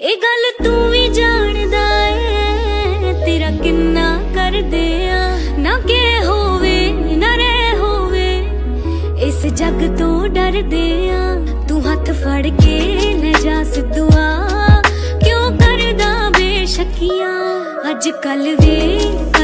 ਇਹ ਗੱਲ ਤੂੰ ਵੀ ਜਾਣਦਾ ਏ, ਤੇਰਾ ਕਿੰਨਾ ਕਰਦੇ ਆ। ਨਾ ਕਿ ਹੋਵੇ, ਨਾ ਰਹਿ ਹੋਵੇ, ਇਸ ਜੱਗ ਤੋਂ ਡਰਦੇ ਆ। ਤੂੰ ਹੱਥ ਫੜ ਕੇ ਲੈ ਜਾ ਸਿੱਧੂਆ। ਕਿਉਂ ਕਰਦਾ ਬੇਸ਼ਕੀਆਂ? ਅੱਜ ਕੱਲ ਵੇ ਵੇ